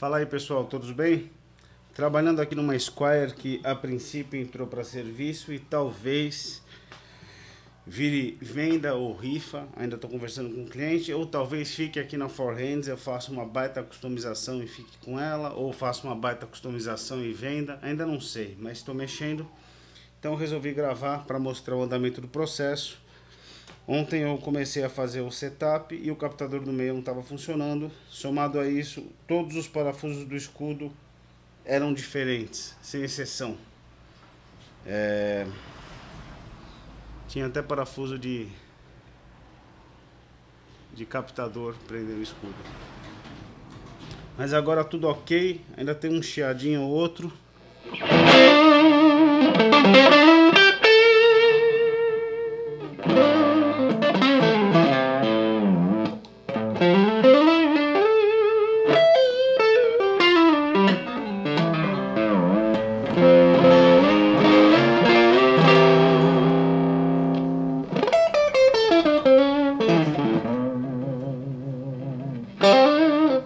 Fala aí pessoal, todos bem? Trabalhando aqui numa Squire que a princípio entrou para serviço e talvez vire venda ou rifa, ainda estou conversando com o cliente, ou talvez fique aqui na Hands, eu faço uma baita customização e fique com ela, ou faço uma baita customização e venda, ainda não sei, mas estou mexendo. Então resolvi gravar para mostrar o andamento do processo. Ontem eu comecei a fazer o setup e o captador do meio não estava funcionando. Somado a isso, todos os parafusos do escudo eram diferentes, sem exceção. É... Tinha até parafuso de de captador prendendo o escudo. Mas agora tudo ok, ainda tem um chiadinho ou outro.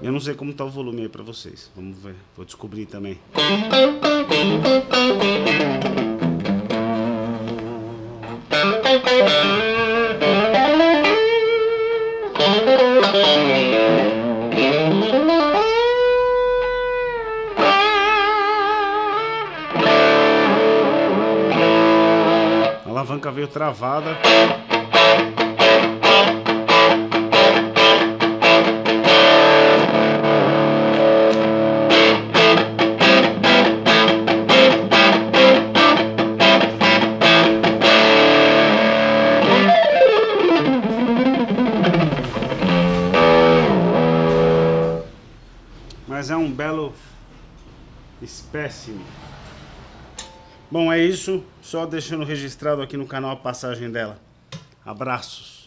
Eu não sei como tá o volume aí pra vocês. Vamos ver. Vou descobrir também. A alavanca veio travada. Mas é um belo espécime. Bom, é isso. Só deixando registrado aqui no canal a passagem dela. Abraços.